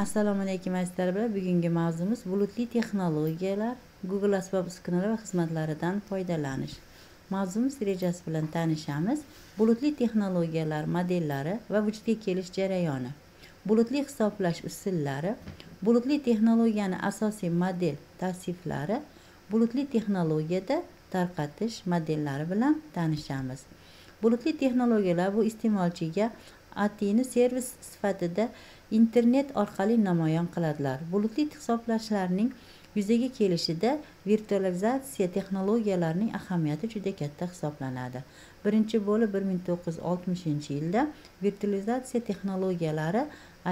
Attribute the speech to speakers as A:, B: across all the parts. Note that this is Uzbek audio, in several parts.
A: assalomu alaykum aziz talabalar bugungi mavzumiz bulutli texnologiyalar google asbob uskunalar va xizmatlaridan foydalanish. Mavzumiz rejasi bilan tanishamiz. Bulutli texnologiyalar modellari va vujudga kelish jarayoni. Bulutli hisoblash usullari bulutli texnologiyani asosiy model tavsiflari bulutli texnologiyada tarqatish modellari bilan tanishamiz. Bulutli texnologiyalar bu iste'molchiga atini servis sifatida internet orqali namoyon qiladilar. Bulutli hisoblashlarning yuzaga kelishida virtualizatsiya texnologiyalarining ahamiyati juda katta hisoblanadi. Birinchi bo'lib bir ming to'qqiz yuz oltmishinchi yilda virtualizatsiya texnologiyalari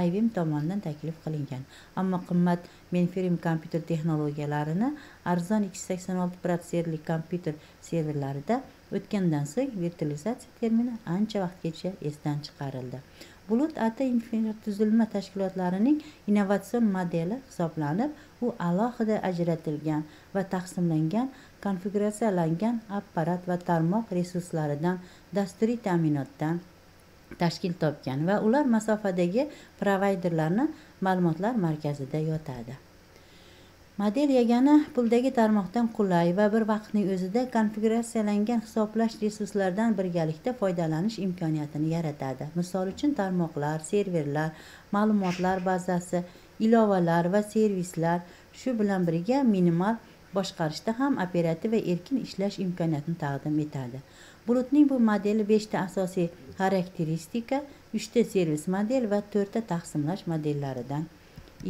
A: ibm tomonidan taklif qilingan. Ammo qimmat menfirim kompyuter texnologiyalarini arzon ikki yuz sakson olti protsessorli kompyuter serverlarida o'tgandan so'ng virtualizatsiya termini ancha vaqtgacha esdan chiqarildi. Bulut ata infratuzilma tashkilotlarining innovatsion modeli hisoblanib u alohida ajratilgan va taqsimlangan konfiguratsiyalangan apparat va tarmoq resurslaridan dasturiy ta'minotdan tashkil topgan va ular masofadagi provayderlarni ma'lumotlar markazida yotadi. Model yagona puldagi tarmoqdan qulay va bir vaqtning o'zida konfiguratsiyalangan hisoblash resurslaridan birgalikda foydalanish imkoniyatini yaratadi. Misol uchun tarmoqlar serverlar ma'lumotlar bazasi ilovalar va servislar shu bilan birga minimal boshqarishda ham operativ va erkin ishlash imkoniyatini taqdim etadi. Bulutning bu modeli beshta asosiy xarakteristika uchta servis model va to'rtta taqsimlash modellaridan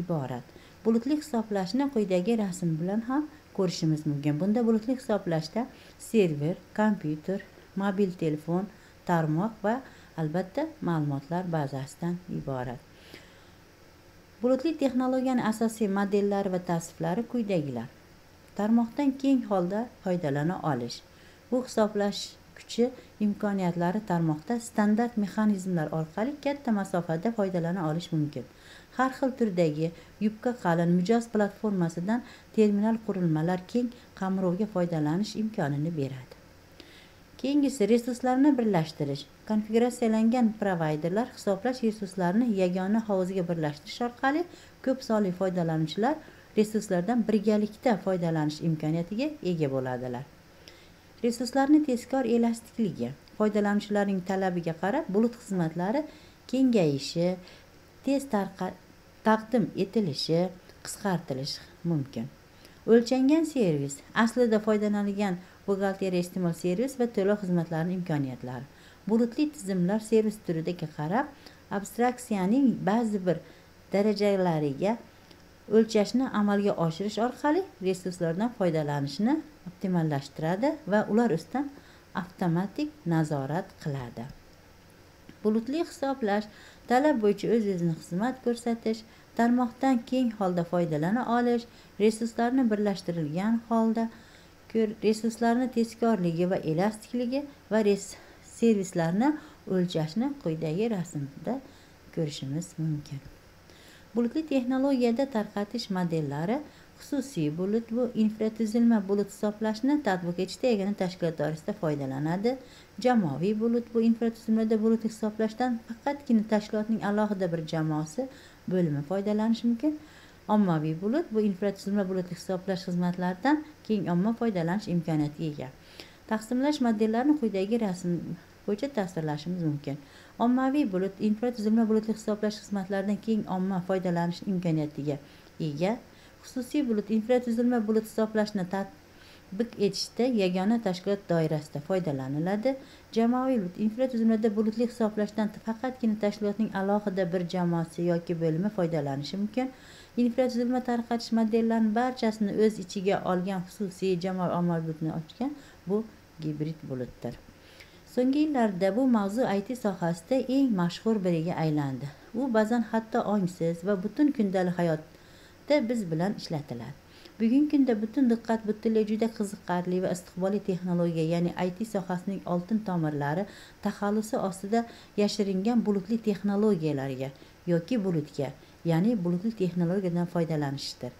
A: iborat. Bulutli hisoblashni quyidagi rasm bilan ham ko'rishimiz mumkin. Bunda bulutli hisoblashda server kompyuter mobil telefon tarmoq va albatta ma'lumotlar bazasidan iborat. Bulutli texnologiyani asosiy modellari va tavsiflari quyidagilar. Tarmoqdan keng holda foydalana olish. Bu hisoblash kuchi imkoniyatlari tarmoqda standart mexanizmlar orqali katta masofada foydalana olish mumkin. Har xil turdagi yubka qalin mijoz platformasidan terminal qurilmalar keng qamrovga foydalanish imkonini beradi. Keyingisi resurslarni birlashtirish. Konfiguratsiyalangan provayderlar hisoblash resurslarini yagona hovuzga birlashtirish orqali ko'p sonli foydalanuvchilar resurslardan birgalikda foydalanish imkoniyatiga ega bo'ladilar. Resurslarni tezkor elastikligi foydalanuvchilarning talabiga qarab bulut xizmatlari kengayishi tez taqdim etilishi qisqartirilishi mumkin. O'lchangan servis aslida foydalanilgan buxgalteriya iste'mol servis va to'lov xizmatlarini imkoniyatlari. Bulutli tizimlar servis turiga qarab abstraksiyaning ba'zi bir darajalariga o'lchashni amalga oshirish orqali resurslardan foydalanishni optimallashtiradi va ular ustidan avtomatik nazorat qiladi. Bulutli hisoblash talab bo'yicha o'z o'zini xizmat ko'rsatish tarmoqdan keng holda foydalana olish resurslarni birlashtirilgan holda resurslarni tezkorligi va elastikligi va servislarni o'lchashni quyidagi rasmda ko'rishimiz mumkin. Bulutli texnologiyada tarqatish modellari xususiy bulut bu infratuzilma bulut hisoblashni tatbiq etishda yagona tashkilot doirasida foydalanadi. Jamoaviy bulut bu infratuzilmada bulut hisoblashdan faqatgina tashkilotning alohida bir jamoasi bo'limi foydalanishi mumkin. Ommaviy bulut bu infratuzilma bulut hisoblash xizmatlaridan keng omma foydalanish imkoniyatiga ega. Taqsimlash modellarini quyidagi rasm bo'yicha tasvirlashimiz mumkin. Ommaviy bulut infratuzilma bulutli hisoblash xizmatlaridan keng omma foydalanish imkoniyatiga ega. Xususiy bulut infratuzilma bulut hisoblashni tatbiq etishda yagona tashkilot doirasida foydalaniladi. Jamoaviy bulut infratuzilmada bulutli hisoblashdan faqatgina tashkilotning alohida bir jamoasi yoki bo'limi foydalanishi mumkin. Infratuzilma tarqatish modellarini barchasini o'z ichiga olgan xususiy jamoaviy ommaviy bulutni ochgan bu gibrid bulutdir. So'nggi yillarda bu mavzu it sohasida eng mashhur biriga aylandi. U ba'zan hatto ongsiz va butun kundalik sifatida biz bilan ishlatiladi bugungi kunda butun diqqat butunlay juda qiziqarli va istiqbolli texnologiya ya'ni it sohasining oltin tomirlari taxallusi ostida yashiringan bulutli texnologiyalarga yoki bulutga ya'ni bulutli texnologiyadan foydalanishdir.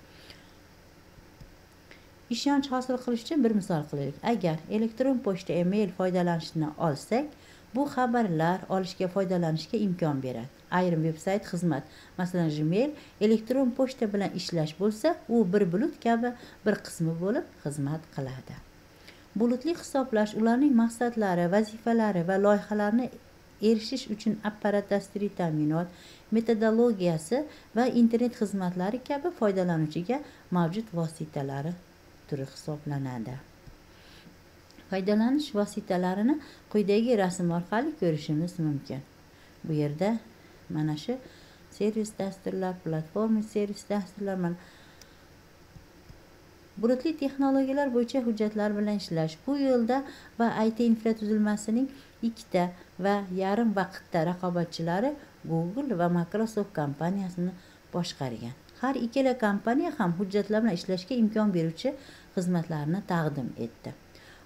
A: Ishonch hosil qilish uchun bir misol qilaylik agar elektron pochta email foydalanishni olsak bu xabarlar olishga foydalanishga imkon beradi. Ayrim veb sayt xizmat masalan gmail elektron pochta bilan ishlash bo'lsa u bir bulut kabi bir qismi bo'lib xizmat qiladi. Bulutli hisoblash ularning maqsadlari vazifalari va loyihalarni erishish uchun apparat dasturiy ta'minot metodologiyasi va internet xizmatlari kabi foydalanuvchiga mavjud vositalari turi hisoblanadi. Foydalanish vositalarini quyidagi rasm orqali ko'rishimiz mumkin. Bu yerda mana shu servis dasturlar platforma servis dasturlar mana bulutli texnologiyalar bo'yicha hujjatlar bilan ishlash. Bu yo'lda va it infratuzilmasining ikkita va yarim vaqtda raqobatchilari google va microsoft kompaniyasini boshqargan. Har ikkala kompaniya ham hujjatlar bilan ishlashga imkon beruvchi xizmatlarni taqdim etdi.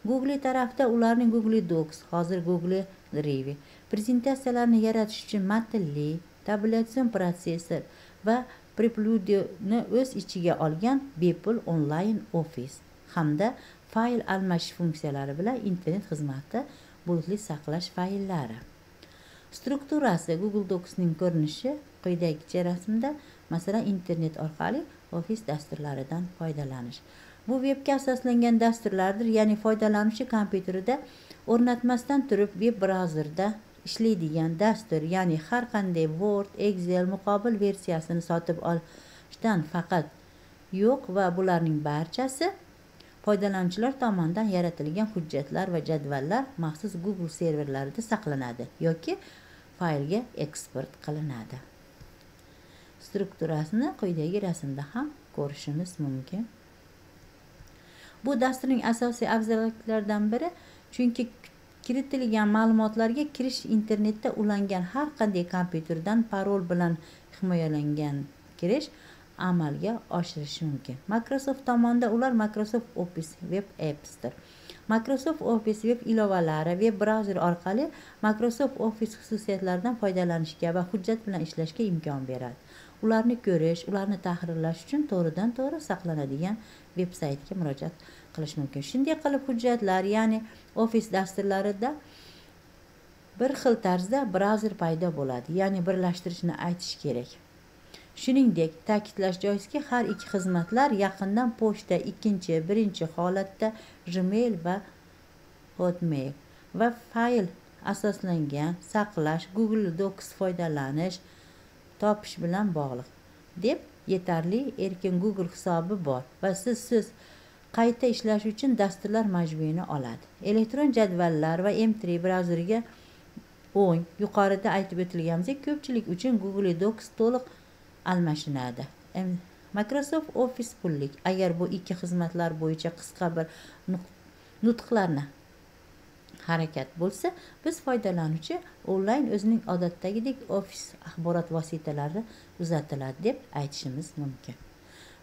A: Google tarafida ularning google docs hozir google drive prezentatsiyalarni yaratish uchun matnli tabulятsion protsessor va prepludio'ni o'z ichiga olgan bepul onlayn ofis hamda fayl almashish funksiyalari bilan internet xizmati bulutli saqlash fayllari. Strukturasi google docsning ko'rinishi quyidagicha rasmda masalan internet orqali ofis dasturlaridan foydalanish. Bu vebga asoslangan dasturlardir ya'ni foydalanuvchi kompyuterida o'rnatmasdan turib veb brauzerda ishlaydigan dastur ya'ni har qanday word excel muqobil versiyasini sotib olishdan faqat yo'q va bularning barchasi foydalanuvchilar tomonidan yaratilgan hujjatlar va jadvallar maxsus google serverlarida saqlanadi yoki faylga eksport qilinadi. Strukturasini quyidagi rasmda ham ko'rishimiz mumkin. Bu dasturning asosiy afzalliklaridan biri chunki kiritilgan ma'lumotlarga kirish internetda ulangan har qanday kompyuterdan parol bilan himoyalangan kirish amalga oshirishi mumkin. Microsoft tomonidan ular microsoft office web appsdir. Microsoft office web ilovalari web brauzer orqali microsoft office xususiyatlaridan foydalanishga va hujjat bilan ishlashga imkon beradi. Ularni ko'rish ularni tahrirlash uchun to'g'ridan to'g'ri saqlanadigan veb saytga murojaat qilish mumkin. Shunday qilib hujjatlar ya'ni ofis dasturlarida bir xil tarzda brauzer paydo bo'ladi ya'ni birlashtirishni aytish kerak. Shuningdek ta'kidlash joizki har ikki xizmatlar yaqindan pochta ikkinchi birinchi holatda gmail va hotmail va fayl asoslangan saqlash google docs foydalanish topish bilan bog'liq deb yetarli erkin google hisobi bor va siz siz qayta ishlash uchun dasturlar majmuini oladi. Elektron jadvallar va m3 brauzeriga o'ng yuqorida aytib o'tilganimizdek ko'pchilik uchun google docs to'liq almashinadi. Microsoft office pullik. Agar bu ikki xizmatlar bo'yicha qisqa bir nutqlarni harakat bo'lsa biz foydalanuvchi onlayn o'zining odatdagidek ofis axborot vositalari uzatiladi deb aytishimiz mumkin.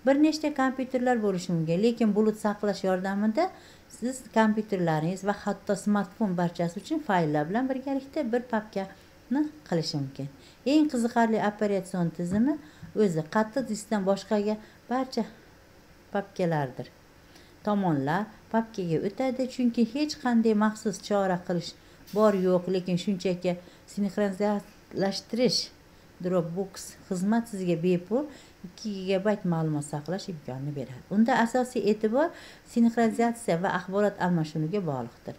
A: Bir nechta kompyuterlar bo'lishi mumkin lekin bulut saqlash yordamida siz kompyuterlaringiz va hatto smartfon barchasi uchun fayllar bilan birgalikda bir papkani qilish mumkin. Eng qiziqarli operatsion tizimi o'zi qattiq diskdan boshqaga barcha papkalardir. Tomonlar papkaga o'tadi chunki hech qanday maxsus chora qilish bor yo'q. Lekin shunchaki sinxronlashtirish dropbox xizmat sizga bepul ikki gigabayt ma'lumot saqlash imkonini beradi. Unda asosiy e'tibor sinxronizatsiya va axborot almashinuviga bog'liqdir.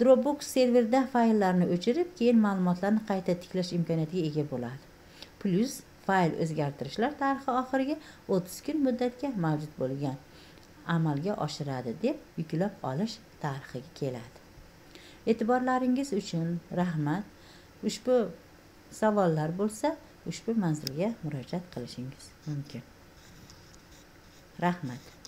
A: Dropbox serverda fayllarni o'chirib keyin ma'lumotlarni qayta tiklash imkoniyatiga ega bo'ladi. Plyus fayl o'zgartirishlar tarixi oxirgi o'ttiz kun muddatga mavjud bo'lgan. Amalga oshiradi deb yuklab olish tarixiga keladi. E'tiborlaringiz uchun rahmat. Ushbu savollar bo'lsa ushbu manzilga murojaat qilishingiz mumkin. Rahmat.